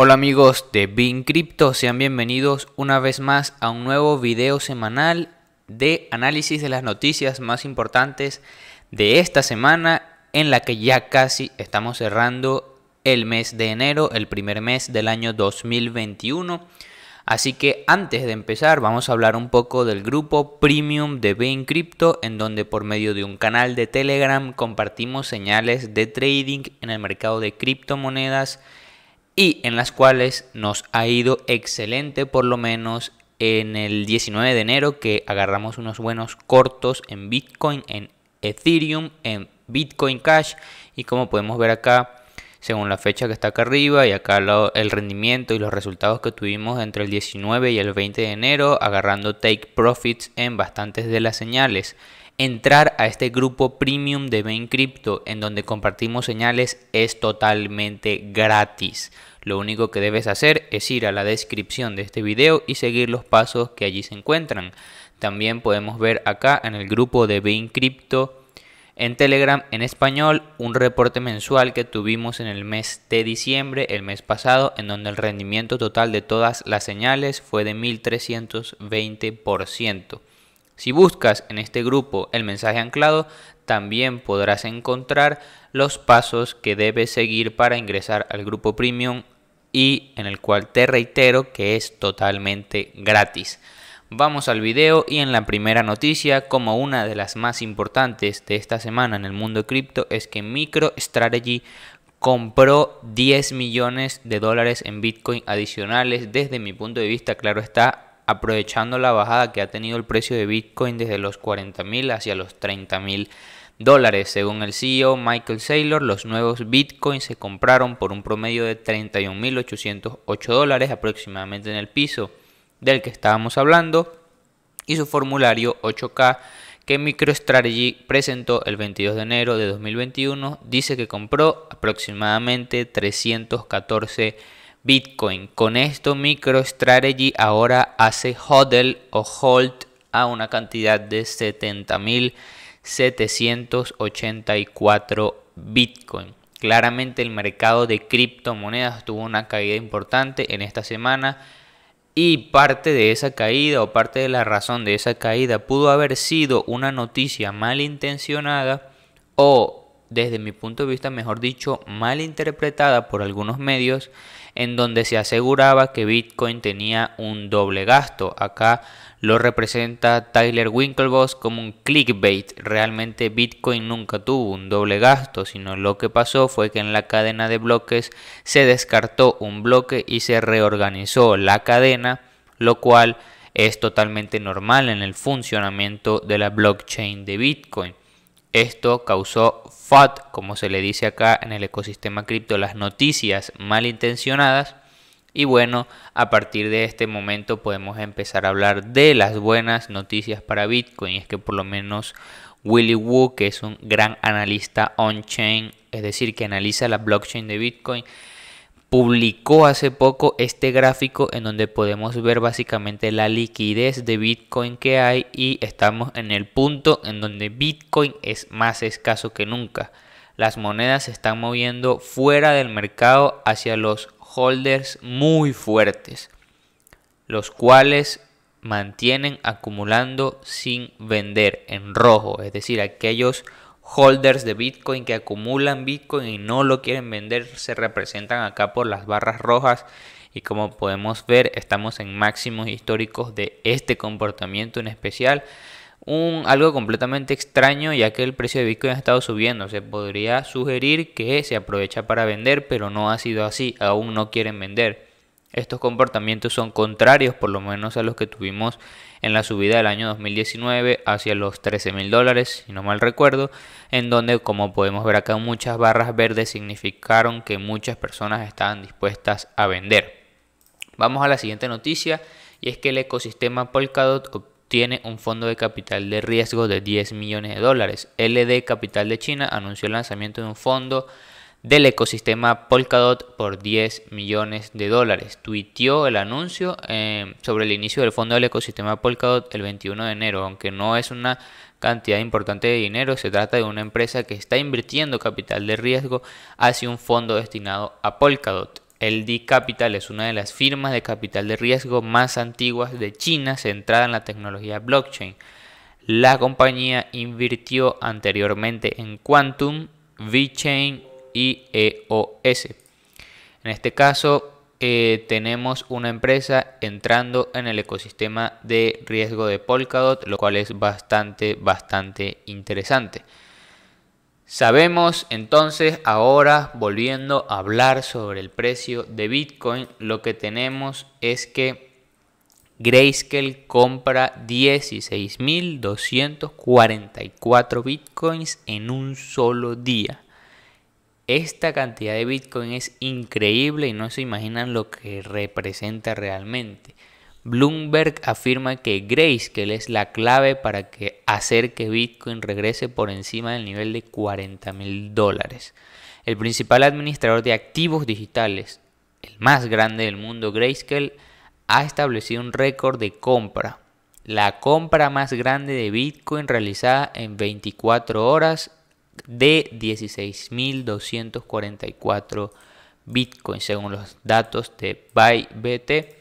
Hola amigos de Bin Crypto, sean bienvenidos una vez más a un nuevo video semanal de análisis de las noticias más importantes de esta semana en la que ya casi estamos cerrando el mes de enero, el primer mes del año 2021. Así que antes de empezar vamos a hablar un poco del grupo premium de Bain Crypto en donde por medio de un canal de Telegram compartimos señales de trading en el mercado de criptomonedas y en las cuales nos ha ido excelente por lo menos en el 19 de enero que agarramos unos buenos cortos en Bitcoin, en Ethereum, en Bitcoin Cash y como podemos ver acá según la fecha que está acá arriba y acá el rendimiento y los resultados que tuvimos entre el 19 y el 20 de enero agarrando take profits en bastantes de las señales. Entrar a este grupo premium de Bain Crypto en donde compartimos señales es totalmente gratis. Lo único que debes hacer es ir a la descripción de este video y seguir los pasos que allí se encuentran. También podemos ver acá en el grupo de Bain Crypto en Telegram en español un reporte mensual que tuvimos en el mes de diciembre, el mes pasado, en donde el rendimiento total de todas las señales fue de 1320%. Si buscas en este grupo el mensaje anclado, también podrás encontrar los pasos que debes seguir para ingresar al grupo premium y en el cual te reitero que es totalmente gratis. Vamos al video y en la primera noticia, como una de las más importantes de esta semana en el mundo cripto, es que MicroStrategy compró 10 millones de dólares en Bitcoin adicionales. Desde mi punto de vista, claro está, aprovechando la bajada que ha tenido el precio de Bitcoin desde los 40 mil hacia los 30 mil dólares. Según el CEO Michael Saylor, los nuevos Bitcoins se compraron por un promedio de 31.808 dólares aproximadamente en el piso del que estábamos hablando y su formulario 8K que MicroStrategy presentó el 22 de enero de 2021 dice que compró aproximadamente 314 Bitcoin. Con esto MicroStrategy ahora hace hodl o hold a una cantidad de 70.784 Bitcoin. Claramente el mercado de criptomonedas tuvo una caída importante en esta semana y parte de esa caída o parte de la razón de esa caída pudo haber sido una noticia malintencionada o desde mi punto de vista, mejor dicho, mal interpretada por algunos medios en donde se aseguraba que Bitcoin tenía un doble gasto. Acá lo representa Tyler Winklevoss como un clickbait. Realmente Bitcoin nunca tuvo un doble gasto, sino lo que pasó fue que en la cadena de bloques se descartó un bloque y se reorganizó la cadena, lo cual es totalmente normal en el funcionamiento de la blockchain de Bitcoin. Esto causó FUD, como se le dice acá en el ecosistema cripto, las noticias malintencionadas. Y bueno, a partir de este momento podemos empezar a hablar de las buenas noticias para Bitcoin. Es que por lo menos Willy Wu, que es un gran analista on-chain, es decir, que analiza la blockchain de Bitcoin, publicó hace poco este gráfico en donde podemos ver básicamente la liquidez de Bitcoin que hay y estamos en el punto en donde Bitcoin es más escaso que nunca. Las monedas se están moviendo fuera del mercado hacia los holders muy fuertes, los cuales mantienen acumulando sin vender en rojo, es decir, aquellos holders de Bitcoin que acumulan Bitcoin y no lo quieren vender se representan acá por las barras rojas y como podemos ver estamos en máximos históricos de este comportamiento en especial. Un, algo completamente extraño ya que el precio de Bitcoin ha estado subiendo. Se podría sugerir que se aprovecha para vender, pero no ha sido así. Aún no quieren vender. Estos comportamientos son contrarios por lo menos a los que tuvimos en la subida del año 2019 hacia los 13 mil dólares, si no mal recuerdo, en donde como podemos ver acá muchas barras verdes significaron que muchas personas estaban dispuestas a vender. Vamos a la siguiente noticia y es que el ecosistema Polkadot obtiene un fondo de capital de riesgo de 10 millones de dólares. LD Capital de China anunció el lanzamiento de un fondo del ecosistema Polkadot por 10 millones de dólares. Tuiteó el anuncio eh, sobre el inicio del fondo del ecosistema Polkadot el 21 de enero, aunque no es una cantidad importante de dinero, se trata de una empresa que está invirtiendo capital de riesgo hacia un fondo destinado a Polkadot. LD Capital es una de las firmas de capital de riesgo más antiguas de China centrada en la tecnología blockchain. La compañía invirtió anteriormente en Quantum, VeChain y EOS. En este caso, eh, tenemos una empresa entrando en el ecosistema de riesgo de Polkadot, lo cual es bastante, bastante interesante. Sabemos entonces ahora, volviendo a hablar sobre el precio de Bitcoin, lo que tenemos es que Grayscale compra 16.244 Bitcoins en un solo día. Esta cantidad de Bitcoin es increíble y no se imaginan lo que representa realmente. Bloomberg afirma que Grayscale es la clave para que hacer que Bitcoin regrese por encima del nivel de 40 mil dólares. El principal administrador de activos digitales, el más grande del mundo, Grayscale, ha establecido un récord de compra. La compra más grande de Bitcoin realizada en 24 horas de 16.244 Bitcoin según los datos de ByBT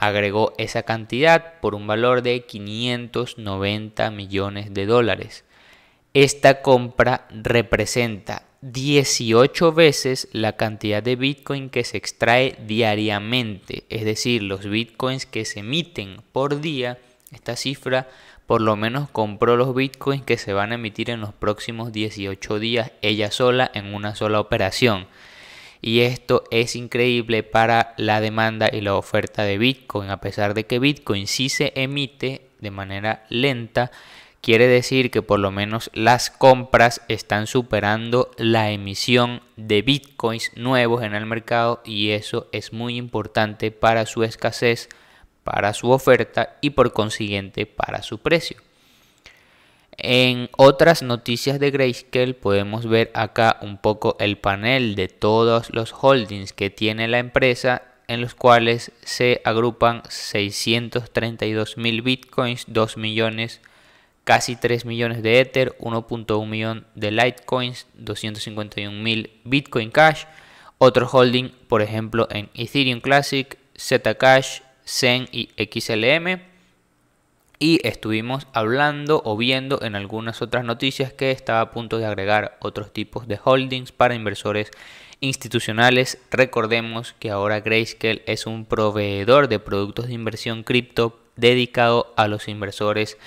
agregó esa cantidad por un valor de 590 millones de dólares. Esta compra representa 18 veces la cantidad de Bitcoin que se extrae diariamente, es decir, los Bitcoins que se emiten por día. Esta cifra por lo menos compró los Bitcoins que se van a emitir en los próximos 18 días ella sola en una sola operación. Y esto es increíble para la demanda y la oferta de Bitcoin. A pesar de que Bitcoin sí se emite de manera lenta, quiere decir que por lo menos las compras están superando la emisión de Bitcoins nuevos en el mercado y eso es muy importante para su escasez, para su oferta y por consiguiente para su precio. En otras noticias de Grayscale podemos ver acá un poco el panel de todos los holdings que tiene la empresa en los cuales se agrupan 632 mil bitcoins, 2 millones, casi 3 millones de Ether, 1.1 millón de Litecoins, 251 mil Bitcoin Cash, otro holding por ejemplo en Ethereum Classic, Zcash, Zen y XLM y estuvimos hablando o viendo en algunas otras noticias que estaba a punto de agregar otros tipos de holdings para inversores institucionales. Recordemos que ahora Grayscale es un proveedor de productos de inversión cripto dedicado a los inversores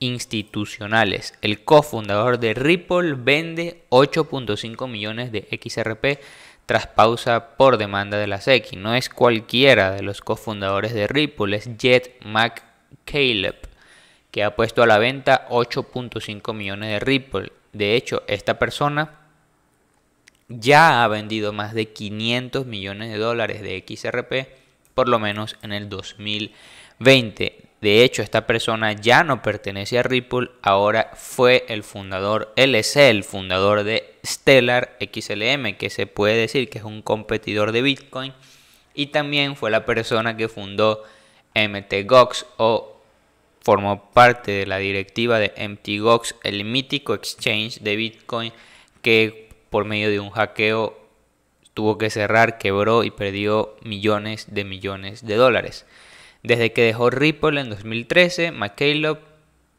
institucionales. El cofundador de Ripple vende 8.5 millones de XRP tras pausa por demanda de la SEC. No es cualquiera de los cofundadores de Ripple, es Jet McCaleb que ha puesto a la venta 8.5 millones de Ripple. De hecho, esta persona ya ha vendido más de 500 millones de dólares de XRP, por lo menos en el 2020. De hecho, esta persona ya no pertenece a Ripple, ahora fue el fundador, él el fundador de Stellar XLM, que se puede decir que es un competidor de Bitcoin, y también fue la persona que fundó MTGOX o formó parte de la directiva de MTGOX, el mítico exchange de Bitcoin que por medio de un hackeo tuvo que cerrar, quebró y perdió millones de millones de dólares. Desde que dejó Ripple en 2013, McCaleb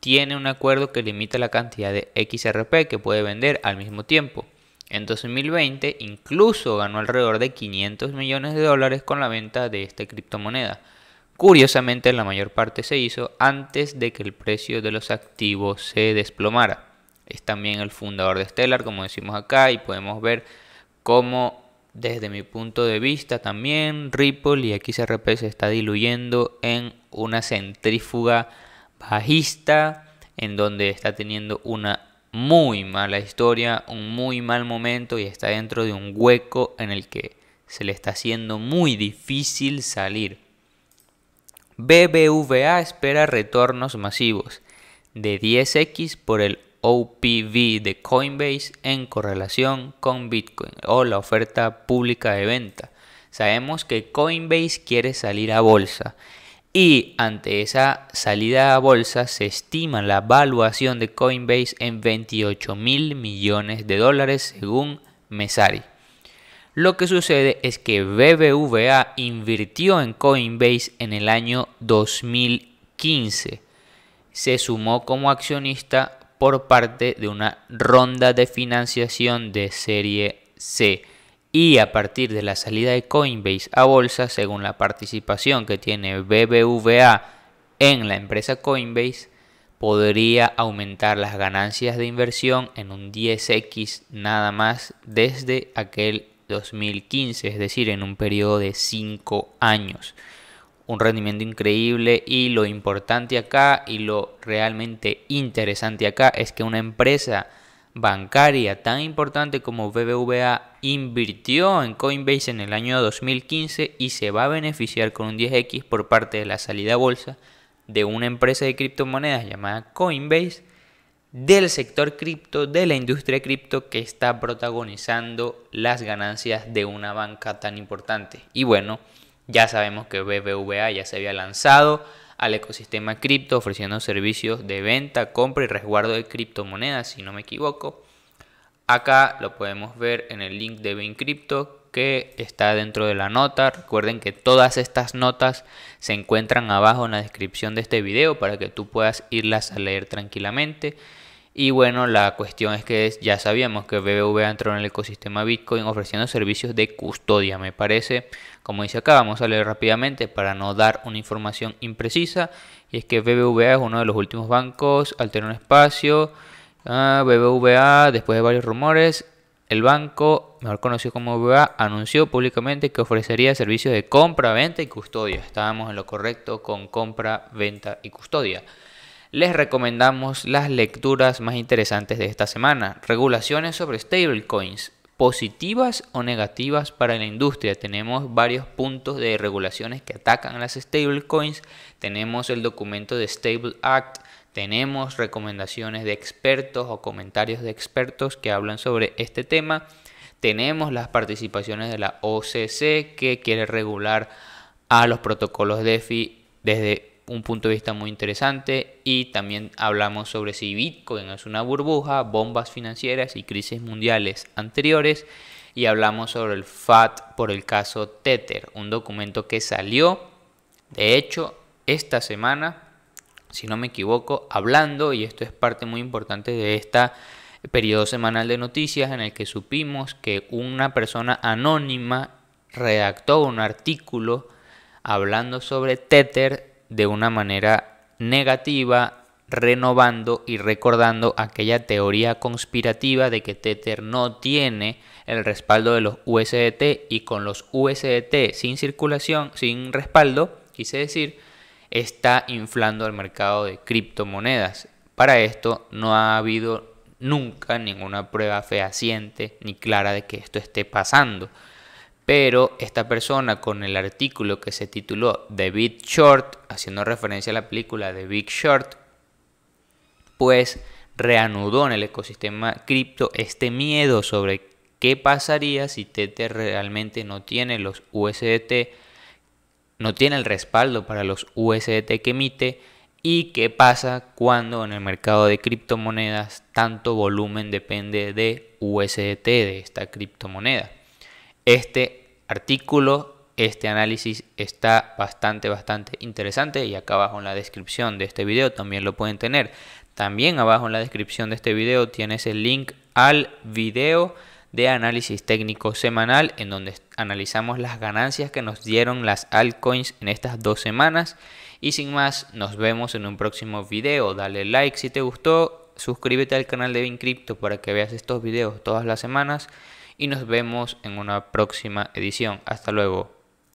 tiene un acuerdo que limita la cantidad de XRP que puede vender al mismo tiempo. En 2020 incluso ganó alrededor de 500 millones de dólares con la venta de esta criptomoneda. Curiosamente, la mayor parte se hizo antes de que el precio de los activos se desplomara. Es también el fundador de Stellar, como decimos acá, y podemos ver cómo desde mi punto de vista también Ripple y XRP se está diluyendo en una centrífuga bajista en donde está teniendo una muy mala historia, un muy mal momento y está dentro de un hueco en el que se le está haciendo muy difícil salir. BBVA espera retornos masivos de 10x por el OPV de Coinbase en correlación con Bitcoin o la oferta pública de venta. Sabemos que Coinbase quiere salir a bolsa y ante esa salida a bolsa se estima la valuación de Coinbase en 28 mil millones de dólares según Mesari. Lo que sucede es que BBVA invirtió en Coinbase en el año 2015. Se sumó como accionista por parte de una ronda de financiación de serie C. Y a partir de la salida de Coinbase a bolsa, según la participación que tiene BBVA en la empresa Coinbase, podría aumentar las ganancias de inversión en un 10x nada más desde aquel 2015, es decir, en un periodo de 5 años. Un rendimiento increíble y lo importante acá y lo realmente interesante acá es que una empresa bancaria tan importante como BBVA invirtió en Coinbase en el año 2015 y se va a beneficiar con un 10x por parte de la salida a bolsa de una empresa de criptomonedas llamada Coinbase del sector cripto, de la industria cripto que está protagonizando las ganancias de una banca tan importante. Y bueno, ya sabemos que BBVA ya se había lanzado al ecosistema cripto ofreciendo servicios de venta, compra y resguardo de criptomonedas, si no me equivoco. Acá lo podemos ver en el link de BinCrypto que está dentro de la nota. Recuerden que todas estas notas se encuentran abajo en la descripción de este video para que tú puedas irlas a leer tranquilamente. Y bueno, la cuestión es que ya sabíamos que BBVA entró en el ecosistema Bitcoin ofreciendo servicios de custodia. Me parece, como dice acá, vamos a leer rápidamente para no dar una información imprecisa. Y es que BBVA es uno de los últimos bancos al tener un espacio. Ah, BBVA, después de varios rumores, el banco, mejor conocido como BBVA, anunció públicamente que ofrecería servicios de compra, venta y custodia. Estábamos en lo correcto con compra, venta y custodia les recomendamos las lecturas más interesantes de esta semana. Regulaciones sobre stablecoins, positivas o negativas para la industria. Tenemos varios puntos de regulaciones que atacan a las stablecoins. Tenemos el documento de Stable Act. Tenemos recomendaciones de expertos o comentarios de expertos que hablan sobre este tema. Tenemos las participaciones de la OCC que quiere regular a los protocolos DeFi desde un punto de vista muy interesante y también hablamos sobre si Bitcoin es una burbuja, bombas financieras y crisis mundiales anteriores y hablamos sobre el FAT por el caso Tether, un documento que salió de hecho esta semana, si no me equivoco, hablando y esto es parte muy importante de esta periodo semanal de noticias en el que supimos que una persona anónima redactó un artículo hablando sobre Tether de una manera negativa, renovando y recordando aquella teoría conspirativa de que Tether no tiene el respaldo de los USDT y con los USDT sin circulación, sin respaldo, quise decir, está inflando el mercado de criptomonedas. Para esto no ha habido nunca ninguna prueba fehaciente ni clara de que esto esté pasando pero esta persona con el artículo que se tituló The Big Short, haciendo referencia a la película The Big Short, pues reanudó en el ecosistema cripto este miedo sobre qué pasaría si Tether realmente no tiene los USDT, no tiene el respaldo para los USDT que emite y qué pasa cuando en el mercado de criptomonedas tanto volumen depende de USDT de esta criptomoneda. Este artículo, este análisis está bastante, bastante interesante y acá abajo en la descripción de este video también lo pueden tener. También abajo en la descripción de este video tienes el link al video de análisis técnico semanal en donde analizamos las ganancias que nos dieron las altcoins en estas dos semanas. Y sin más, nos vemos en un próximo video. Dale like si te gustó, suscríbete al canal de BinCrypto para que veas estos videos todas las semanas y nos vemos en una próxima edición. Hasta luego.